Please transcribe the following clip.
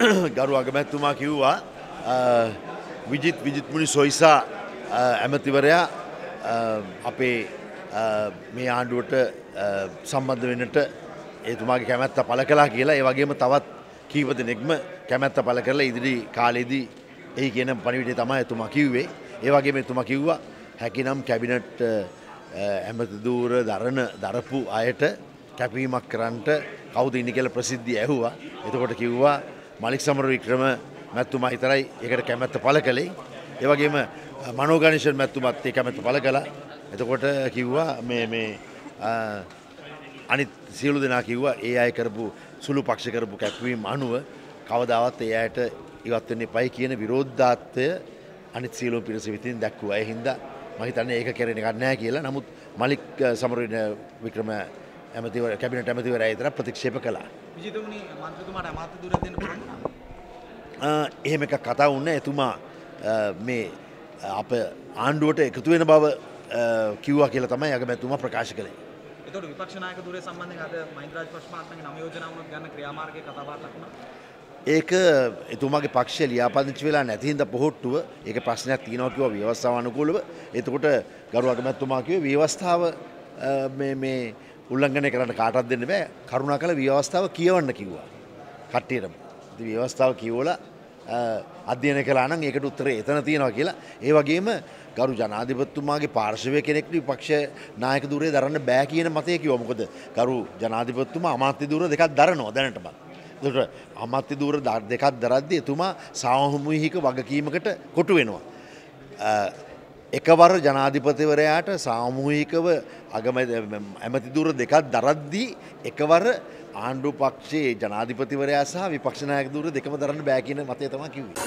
ගරු අගමැත්තුමා කිව්වා විජිත් විජිත්මුණි සොයිසා ඇමතිවරයා අපේ මේ ආණ්ඩුවට සම්බන්ධ වෙනට ඒතුමාගේ කැමැත්ත පල කලා කියලා. ඒ වගේම තවත් කීප දෙනෙක්ම කැමැත්ත පල කරලා ඉදිරි කාලෙදී එහි කියන පනිවිටේ තමයි එතුමා කිව්වේ. ඒ වගේම එතුමා කිව්වා හැකිනම් කැබිනට් ඇමතිදූර දරණ දරපු අයට කැපීමක් කරන්නට කවුද ඉනි කියල ප්‍රසිද්ධිය ඇහුවා. එතකොට කිව්වා මලික් සමර වික්‍රම මැත්තුමා හිතරයි එකට කැමැත්ත පල කළේ. ඒවගේම මනෝගනිෂන් මැත්තුමත් ඒ කැමැත්ත පල කලා එතකොට කිව්වා මේ මේ අනිත් සියලු දෙනා කිව්වා ඒ අය කරපු සුළු පක්ෂ කරපු කැක්වීම් අනුව කවදාවත් ඒ අයට ඉවත්වන්නේ පයි කියන විරෝද්ධාත්වය අනිත් සියලුම් පිරිස විතින් දැක්වූ අය හින්දා මහිතන්නේ ඒක කෙරෙන එකක් නෑ කියලා. නමුත් මලික් සමරන වික්‍රම ඇමතිවර කැබිනට ඇමතිවර අතර ප්‍රතික්ෂේප කළා. එහෙම එක කතා වන්න එතුමා මේ අප ආණ්ඩුවට එකතු වෙන බව කිව්වා කියලා තමයි අගමැතුමා ප්‍රකාශ කළේ. ඒක එතුමාගේ පක්ෂ ලියාපදිංචි වෙලා නැති හින්දා පොහොට්ටුව ඒක ප්‍රශ්නයක් තියෙනවා කිව්වා ව්‍යවස්ථාව අනුකූලව. එතකොට ගරු අගමැතිතුමා කිව්වේ ව්‍යවස්ථාව මේ උල්ලංඝනය කරන්න කාටත් දෙන්න බෑ. කරුණාකර ව්‍යවස්ථාව කියවන්න කිව්වා. කට්ටියටම. ඉතින් ව්‍යවස්ථාව කියවලා අධ්‍යයන කළා නම් ඒකට උත්තරේ එතන තියෙනවා කියලා. ඒ වගේම ගරු ජනාධිපතිතුමාගේ පාර්ශවය කෙනෙක් විපක්ෂ නායක දුරේ දරන්න බෑ කියන මතය කිව්වා. මොකද ගරු ජනාධිපතිතුමා අමාත්‍ය දුර දෙකක් දරනවා දැනටමත්. එතකොට අමාත්‍ය දුර දෙකක් දරද්දී එතුමා සාමූහික වගකීමකට කොටු වෙනවා. එකවර ජනාධිපතිවරයාට සාමූහිකව අගම ඇමතිදුර දෙකක් දරද්දී එකවර ආණ්ඩු පක්ෂයේ ජනාධිපතිවරයා සහ විපක්ෂනායක දුර දෙකම දරන්න බෑකින මතය තම කිව්වේ.